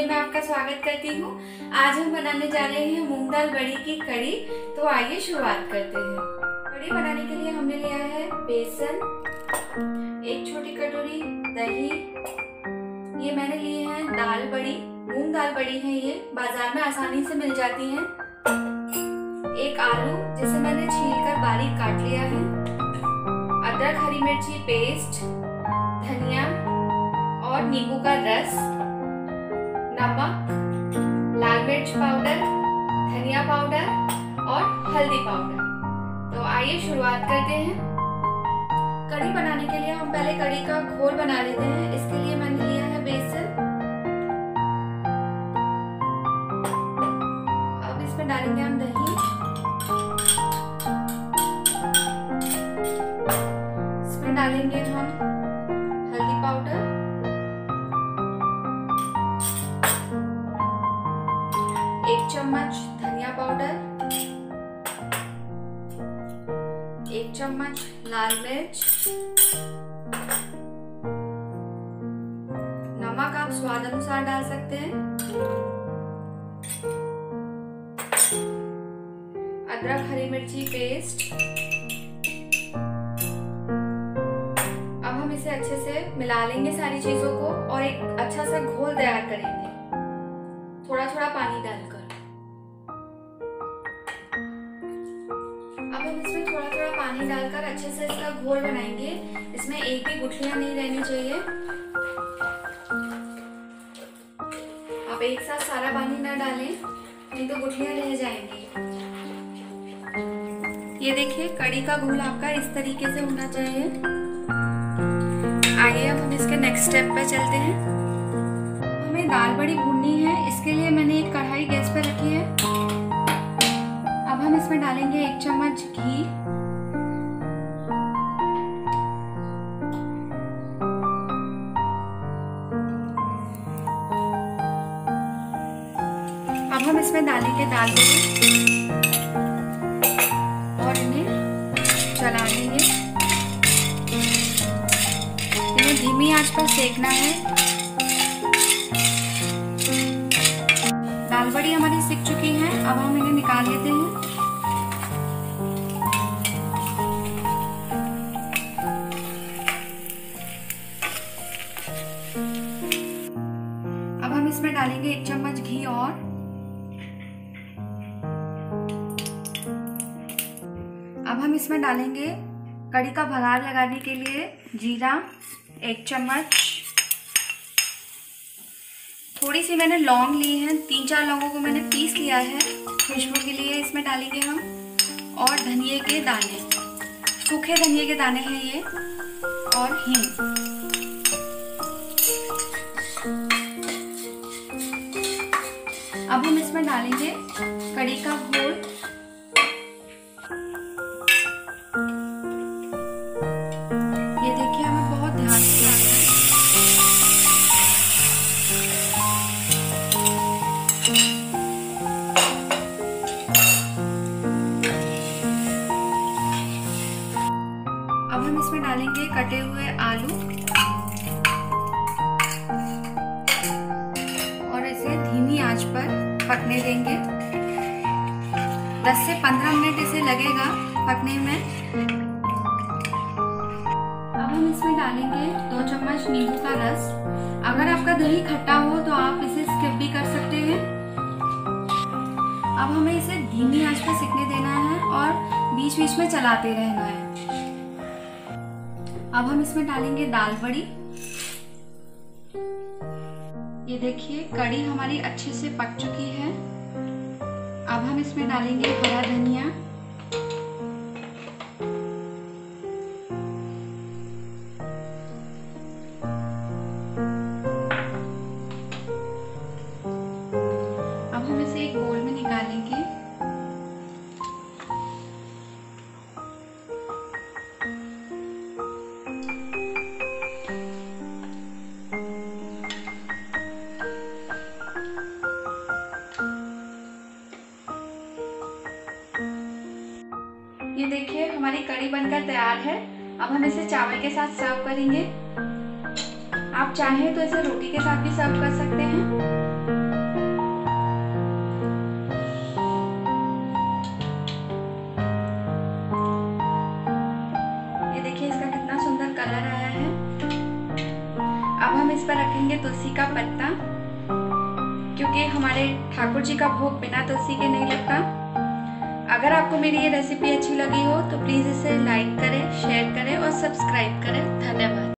Video में आपका स्वागत करती हूँ। आज हम बनाने जा रहे हैं मूंग दाल बड़ी की कड़ी। तो आइए शुरुआत करते हैं। कड़ी बनाने के लिए हमने लिया है बेसन, एक छोटी कटोरी दही। ये मैंने लिए हैं दाल बड़ी, मूंग दाल बड़ी है ये। बाज़ार में आसानी से मिल जाती है। एक आलू, जिसे मैंने छील कर बारीक काट लिया है। अदरक, हरी मिर्ची, पेस्ट, धनिया और नींबू का रस। नमक लाल मिर्च पाउडर धनिया पाउडर और हल्दी पाउडर तो आइए शुरुआत करते हैं। कड़ी बनाने के लिए हम पहले कड़ी का घोल बना लेते हैं। इसके लिए मैंने लिया है बेसन। अब इसमें डालेंगे हम दही। इसमें डालेंगे हम हल्दी पाउडर चम्मच धनिया पाउडर, एक चम्मच लाल मिर्च, नमक आप स्वाद अनुसार डाल सकते हैं। अदरक, हरी मिर्ची पेस्ट अब हम इसे अच्छे से मिला लेंगे सारी चीज़ों को और एक अच्छा सा घोल तैयार करेंगे। थोड़ा थोड़ा अब हम इसमें थोड़ा थोड़ा पानी डालकर अच्छे से इसका घोल बनाएँगे। इसमें एक भी गुठलियाँ नहीं रहनी चाहिए। आप एक साथ सारा पानी ना डालें, नहीं तो गुठलियाँ रह जाएँगी। ये देखिए कड़ी का घोल आपका इस तरीके से होना चाहिए। आइए, अब हम इसके नेक्स्ट स्टेप पे चलते हैं। हमें दाल बड़ी भूननी है। इसके लिए मैंने एक कढ़ाई गैस पर रखी है। अब हम इसमें डालेंगे एक चम्मच अब हम इसमें डालेंगे दाल देंगे और इन्हें चला लेंगे इन्हें धीमी आँच पर सेकना है। दाल बड़ी हमारी सिक चुकी है, अब हम इन्हें निकाल लेते हैं। अब हम इसमें डालेंगे कड़ी का भगार लगाने के लिए जीरा, एक चम्मच। थोड़ी सी मैंने लौंग ली है, तीन चार लौंगों को मैंने पीस लिया है। खुशबू के लिए इसमें डालेंगे हम और धनिए के दाने। सूखे धनिए के दाने हैं ये और हींग। अब हम इसमें डालेंगे कड़ी का कटे हुए आलू। और इसे धीमी आँच पर पकने देंगे। 10 से 15 मिनट इसे लगेगा पकने में। अब हम इसमें डालेंगे दो चम्मच नींबू का रस। अगर आपका दही खट्टा हो तो आप इसे स्किप भी कर सकते हैं। अब हमें इसे धीमी आँच पर सिकने देना है और बीच बीच में चलाते रहना है। अब हम इसमें डालेंगे दाल बड़ी। ये देखिए कड़ी हमारी अच्छे से पक चुकी है। अब हम इसमें डालेंगे हरा धनिया। कड़ी बनकर तैयार है। अब हम इसे चावल के साथ सर्व करेंगे। आप चाहें तो इसे रोटी के साथ भी सर्व कर सकते हैं। ये देखिए, इसका कितना सुंदर कलर आया है। अब हम इस पर रखेंगे तुलसी का पत्ता, क्योंकि हमारे ठाकुर जी का भोग बिना तुलसी के नहीं लगता। अगर आपको मेरी ये रेसिपी अच्छी लगी हो तो प्लीज़ इसे लाइक करें शेयर करें और सब्सक्राइब करें। धन्यवाद।